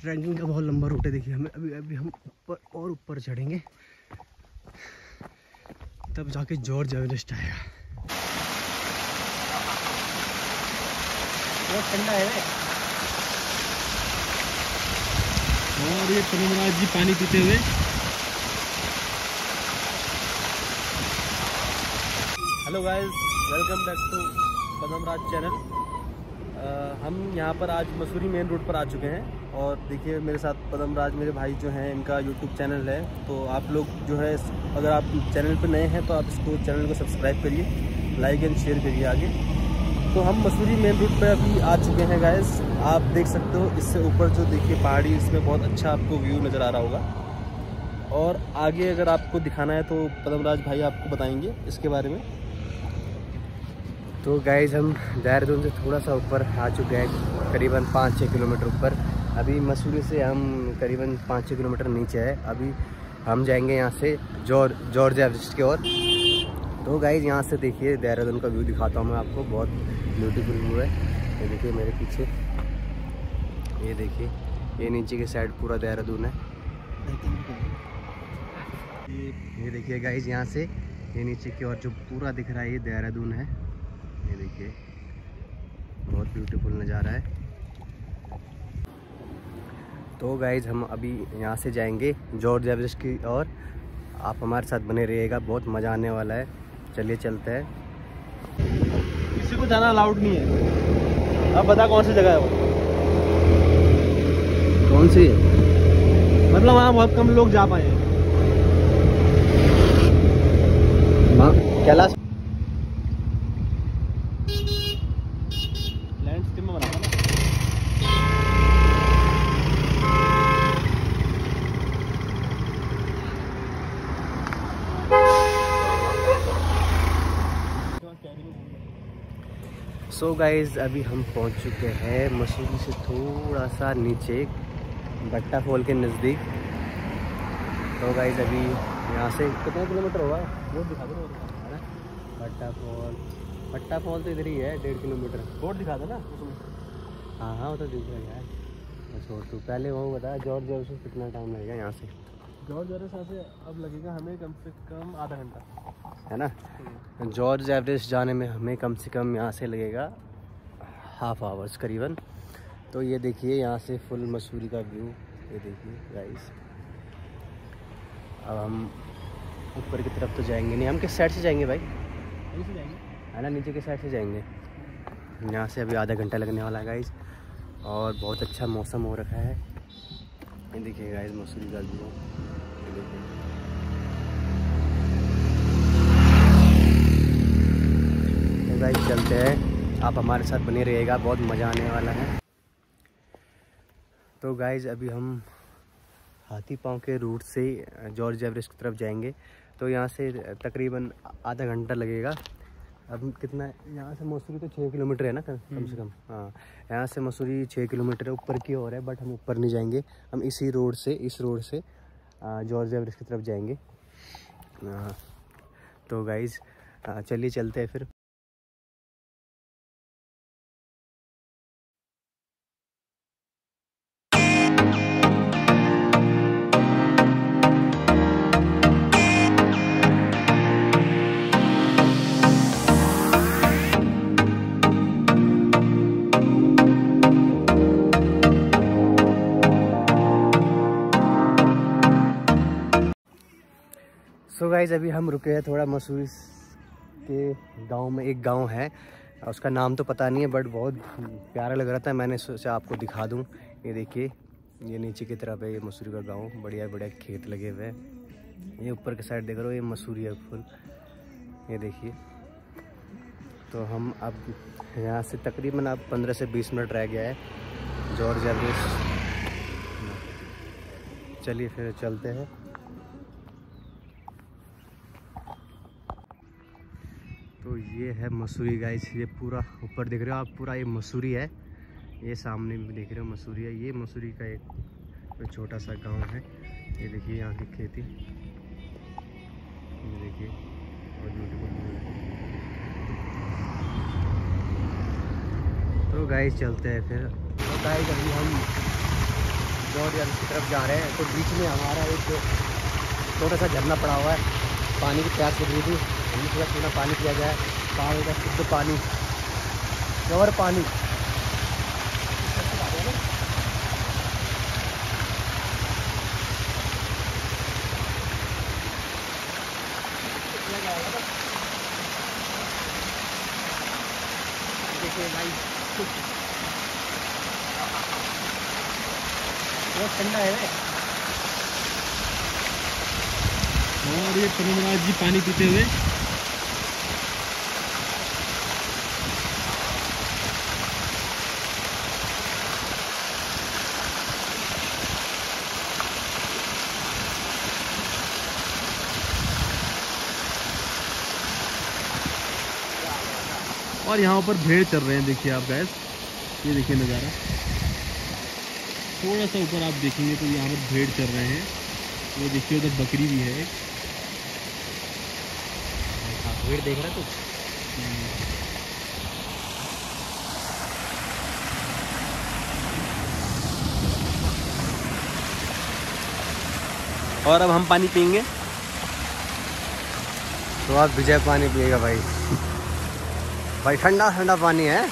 Trekking का बहुत लंबा रूट है, देखिए हमें अभी अभी हम ऊपर और ऊपर चढ़ेंगे। तब जाके जॉर्ज एवरेस्ट आएगा। ठंडा है और ये पद्मराज जी पानी पीते हुए। Hello guys welcome back to Padamraj channel. हम यहाँ पर आज मसूरी मेन रोड पर आ चुके हैं और देखिए मेरे साथ पदम राज मेरे भाई जो हैं, इनका यूट्यूब चैनल है। तो आप लोग जो है, अगर आप चैनल पर नए हैं तो आप इसको चैनल को सब्सक्राइब करिए, लाइक एंड शेयर करिए आगे। तो हम मसूरी मेन रोड पर अभी आ चुके हैं गाइस आप देख सकते हो, इससे ऊपर जो देखिए पहाड़ी, इसमें बहुत अच्छा आपको व्यू नज़र आ रहा होगा। और आगे अगर आपको दिखाना है तो पदमराज भाई आपको बताएँगे इसके बारे में। तो गाइज़ हम देहरादून से थोड़ा सा ऊपर आ चुके हैं, करीबन पाँच छः किलोमीटर ऊपर। अभी मसूरी से हम करीबन पाँच छः किलोमीटर नीचे है। अभी हम जाएँगे यहाँ से जॉर्ज जॉर्ज एवरेस्ट की ओर। तो गाइज़ यहाँ से देखिए, देहरादून का व्यू दिखाता हूँ मैं आपको। बहुत ब्यूटीफुल व्यू है। ये देखिए मेरे पीछे। ये देखिए, ये नीचे की साइड पूरा देहरादून है। ये देखिए गाइज़ यहाँ से ये नीचे की ओर जो पूरा दिख रहा है, ये देहरादून है। ये देखिए। बहुत ब्यूटीफुल नज़ारा है। तो गाइज़ हम अभी यहाँ से जाएँगे जॉर्ज एवरेस्ट की और आप हमारे साथ बने रहिएगा बहुत मज़ा आने वाला है। चलिए चलते हैं। किसी को जाना अलाउड नहीं है। अब बता कौन सी जगह है वो? कौन सी? मतलब वहाँ बहुत कम लोग जा पाए हैं। कैलाश लैंडस्केप में बना ना सो so गाइज़ अभी हम पहुँच चुके हैं मसूरी से थोड़ा सा नीचे भट्टा फॉल के नज़दीक। तो गाइज़ अभी यहाँ से कितना किलोमीटर होगा? वो दिखा दो है ना? भट्टा फॉल भट्टा फॉल तो इधर ही है, डेढ़ किलोमीटर। बोर्ड दिखा दो ना? हाँ हाँ वो तो दिख रहा है। बस छोड़ तू, पहले वो बता, जॉर्ज जॉर्ज कितना टाइम लगेगा यहाँ से? जॉर्ज जॉर्ज से अब लगेगा हमें कम से कम आधा घंटा। है ना? जॉर्ज एवरेस्ट जाने में हमें कम से कम यहाँ से लगेगा हाफ़ आवर्स करीबन। तो ये देखिए यहाँ से फुल मसूरी का व्यू ये देखिए गाइस अब हम ऊपर की तरफ़ तो जाएँगे नहीं हम किस साइड से जाएँगे भाई? से जाएँगे। है ना नीचे के साइड से जाएँगे। यहाँ से अभी आधा घंटा लगने वाला है गाइस और बहुत अच्छा मौसम हो रखा है। ये देखिए गाइस मसूरी का व्यू ये देखिए तो चलते हैं। आप हमारे साथ बने रहिएगा बहुत मज़ा आने वाला है। तो गाइज़ अभी हम हाथी पाँव के रूट से जॉर्ज एवरेस्ट की तरफ़ जाएँगे। तो यहाँ से तकरीबन आधा घंटा लगेगा। अब कितना यहाँ से मसूरी तो छः किलोमीटर है ना कम से कम। हाँ यहाँ से मसूरी छः किलोमीटर है ऊपर की ओर है बट हम ऊपर नहीं जाएँगे। हम इसी रोड से इस रोड से जॉर्ज एवरेस्ट की तरफ़ जाएँगे। हाँ, तो गाइज़ चलिए चलते हैं फिर। गाइज़ अभी हम रुके हैं थोड़ा मसूरी के गाँव में, एक गाँव है। उसका नाम तो पता नहीं है बट बहुत प्यारा लग रहा था। मैंने सोचा आपको दिखा दूँ। ये देखिए, ये नीचे की तरफ़ है, ये मसूरी का गाँव। बढ़िया बढ़िया खेत लगे हुए हैं। ये ऊपर के साइड देख रहे हो ये मसूरी है फुल। ये देखिए। तो हम अब यहाँ से तकरीबन अब पंद्रह से बीस मिनट रह गया है। George Everest. चलिए फिर चलते हैं। तो ये है मसूरी गाइस ये पूरा ऊपर देख रहे हो आप? पूरा ये मसूरी है. ये सामने भी देख रहे हो मसूरी है. ये मसूरी का एक छोटा सा गाँव है. ये देखिए यहाँ की खेती. ये देखिए. बहुत ब्यूटीफुल गाइस चलते हैं फिर. तो गाइस अभी हम जॉर्ज की तरफ़ जा रहे हैं. तो बीच में हमारा एक छोटा सा झरना पड़ा हुआ है. पानी की प्यास लग रही थी. हमने थोड़ा थोड़ा पानी पिया जाए। पहाड़ का शुद्ध पानी। प्योर पानी। बहुत ठंडा है और ये जी पानी पीते हुए और यहाँ पर भेड़ चल रहे हैं देखिए आप गैस ये देखिए नज़ारा। थोड़ा सा ऊपर आप देखेंगे तो यहाँ पर भेड़ चल रहे हैं। ये देखिए उधर बकरी भी है एक। भीड़ देख रहा तू और अब हम पानी पियेंगे। तो आप विजय पानी पिएगा भाई। भाई, ठंडा ठंडा पानी है।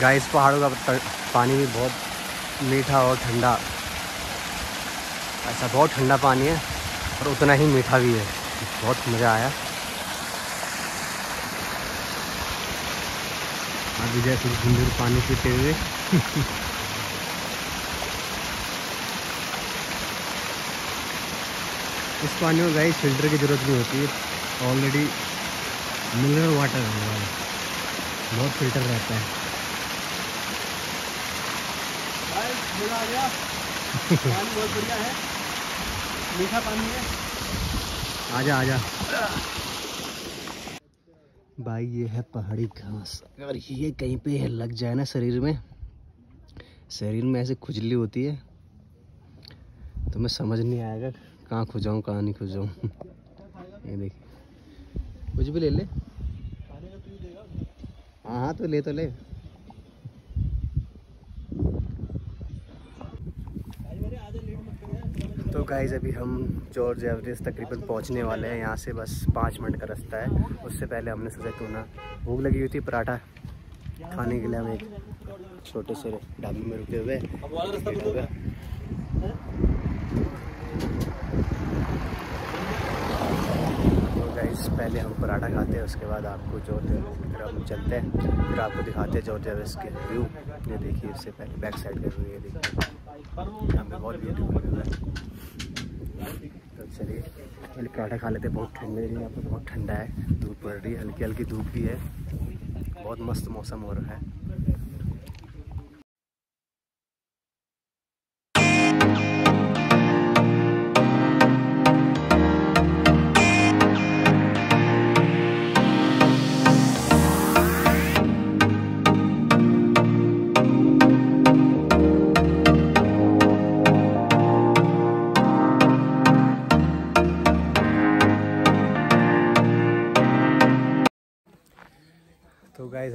गाइस पहाड़ों का पानी भी बहुत मीठा और ठंडा। ऐसा बहुत ठंडा पानी है और उतना ही मीठा भी है। बहुत मज़ा आया। अभी जैसे धीरे पानी पीते हुए। इस पानी में गाइस फ़िल्टर की ज़रूरत नहीं होती। है ऑलरेडी मिनरल वाटर है हमारा। बहुत फ़िल्टर रहता है। आ गया पानी बहुत बढ़िया है। मीठा पानी है। आजा आजा। भाई ये है पहाड़ी घास। अगर ये कहीं पे लग जाए ना शरीर में शरीर में ऐसे खुजली होती है तो मैं समझ नहीं आएगा कहाँ खुजाऊँ, कहाँ नहीं खुजाऊँ। ये देख। कुछ भी ले ले। हाँ हाँ तो ले तो ले। तो गाइज़ अभी हम जॉर्ज एवरेस्ट तकरीबन पहुँचने वाले हैं। यहाँ से बस पाँच मिनट का रास्ता है। उससे पहले हमने सोचा क्यों ना भूख लगी हुई थी पराठा खाने के लिए हम एक छोटे से ढाबे में रुके हुए गाइज़ पहले हम पराठा खाते हैं, उसके बाद आपको जो थे तरफ़ हम चलते हैं, फिर आपको दिखाते हैं जॉर्ज एवरेस्ट के व्यू ये देखिए, इससे पहले बैक साइड का व्यू ये देखिए। यहाँ पे बहुत ब्यूटीफुल है। तो चलिए, पहले पराठा खा लेते हैं, बहुत ठंडे यहाँ पर बहुत ठंडा है, धूप पड़ रही है हल्की हल्की धूप भी है। बहुत मस्त मौसम हो रहा है।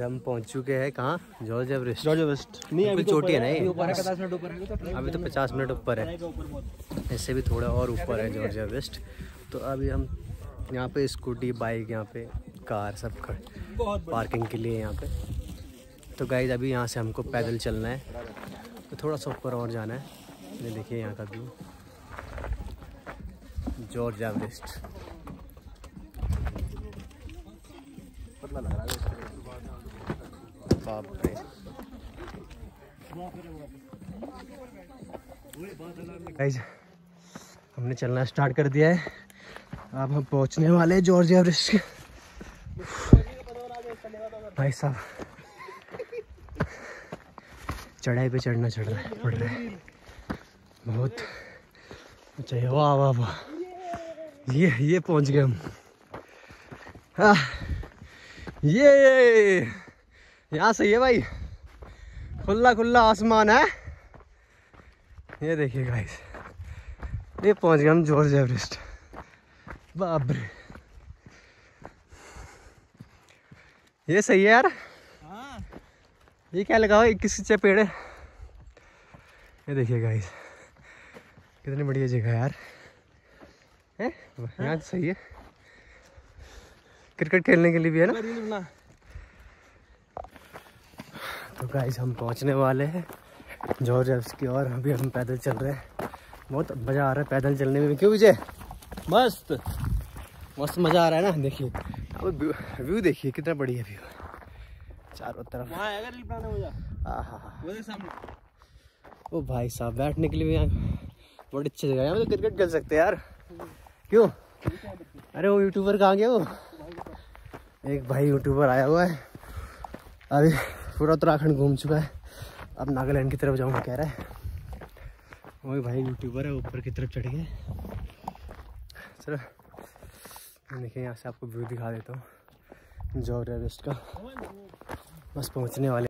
हम पहुँच चुके हैं कहाँ? George Everest. जॉर्ज वेस्ट नहीं अभी चोटी है ना ऊपर है पचास मिनट ऊपर है। अभी तो पचास मिनट ऊपर है। इससे भी थोड़ा और ऊपर है जॉर्ज एवरेस्ट। तो अभी हम यहाँ पे स्कूटी बाइक यहाँ पे कार सब खड़े। पार्किंग के लिए यहाँ पे। तो गाइज़ अभी यहाँ से हमको पैदल चलना है। तो थोड़ा सा ऊपर और जाना है। ये देखिए यहाँ का व्यू जॉर्ज एवरेस्ट। बाप रे हमने चलना स्टार्ट कर दिया है। अब हम पहुँचने वाले हैं जॉर्ज एवरेस्ट के। भाई साहब, चढ़ाई पे चढ़ना चढ़ रहा है पड़ रहा है। बहुत ऊंचाई वाह वाह वाह। ये ये पहुँच गए हम। हाँ ये ये! यहाँ सही है भाई खुला खुला आसमान है। ये देखिए गाइस ये पहुँच गए हम जॉर्ज एवरेस्ट बाप रे। ये सही है यार। हाँ। ये क्या लगा हुआ इक्कीस इंच पेड़ है। ये देखिए गाइस कितनी बढ़िया जगह है यार। है? यहाँ तो सही है। क्रिकेट खेलने के लिए भी है ना। तो गाइस हम पहुँचने वाले हैं जॉर्ज की और अभी हम पैदल चल रहे हैं। बहुत मज़ा आ रहा है पैदल चलने में। क्यों विजय? मस्त। मस्त मज़ा आ रहा है ना? देखिए। अब व्यू देखिए कितना बढ़िया व्यू चारों तरफ़। मज़ा आहा वो ओ भाई साहब बैठने के लिए भी यहाँ बड़ी अच्छी जगह है। यहाँ तो क्रिकेट खेल सकते हैं यार। क्यों? अरे वो यूट्यूबर कहाँ गया वो? एक भाई यूट्यूबर आया हुआ है। अभी पूरा उत्तराखंड घूम चुका है। अब नागालैंड की तरफ़ जाऊँगा, कह रहा है। वही भाई यूट्यूबर है, ऊपर की तरफ़ चढ़ गए चलो देखिए यहाँ से आपको व्यू दिखा देता हूँ, जॉब रेस्ट का। बस पहुँचने वाले